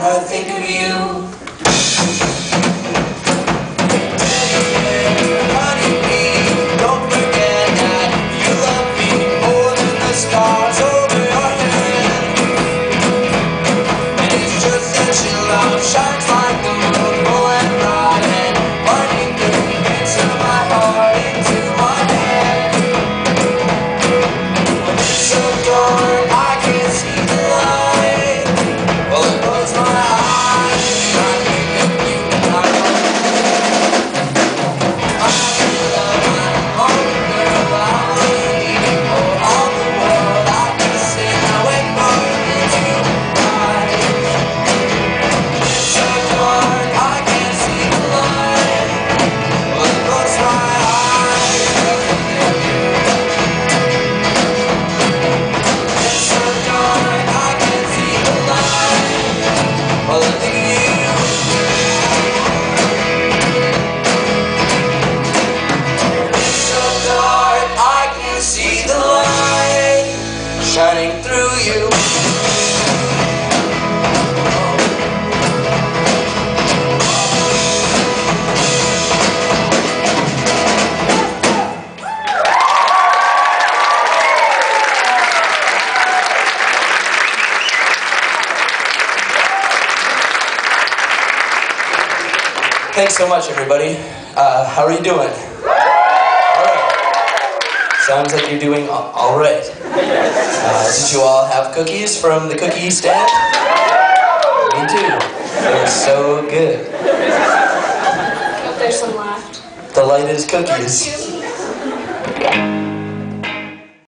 I think of you? Thanks so much, everybody. Uh, how are you doing? Right. Sounds like you're doing all, all right. Uh, did you all have cookies from the cookie stand? Me too. They're so good. There's some left. The light is cookies.